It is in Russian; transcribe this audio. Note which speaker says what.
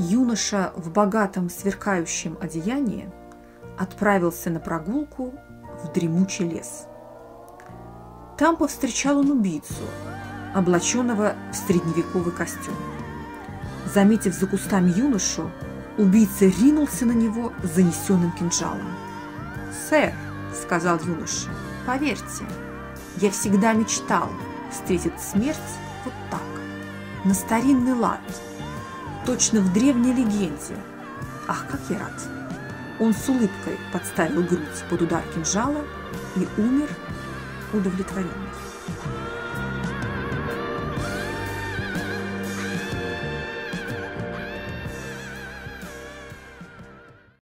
Speaker 1: юноша в богатом сверкающем одеянии отправился на прогулку в дремучий лес. Там повстречал он убийцу, облаченного в средневековый костюм. Заметив за кустами юношу, убийца ринулся на него занесенным кинжалом. «Сэр», — сказал юноша, — «поверьте, я всегда мечтал встретить смерть вот так, на старинный лад, точно в древней легенде. Ах, как я рад!» Он с улыбкой подставил грудь под удар кинжала и умер удовлетворенный.